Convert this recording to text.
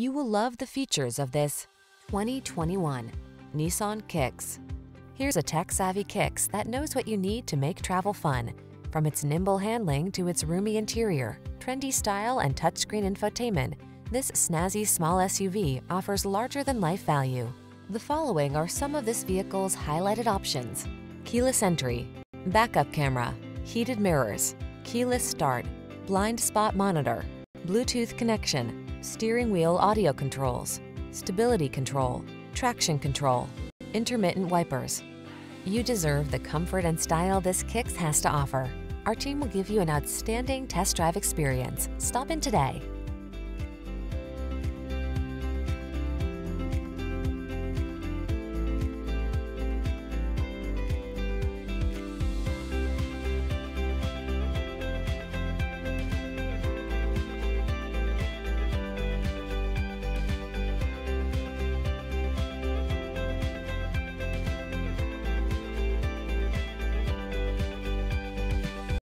You will love the features of this 2021 Nissan Kicks. Here's a tech-savvy Kicks that knows what you need to make travel fun. From its nimble handling to its roomy interior, trendy style and touchscreen infotainment, this snazzy small SUV offers larger-than-life value. The following are some of this vehicle's highlighted options. Keyless entry, backup camera, heated mirrors, keyless start, blind spot monitor, Bluetooth connection, steering wheel audio controls, stability control, traction control, intermittent wipers. You deserve the comfort and style this Kicks has to offer. Our team will give you an outstanding test drive experience. Stop in today.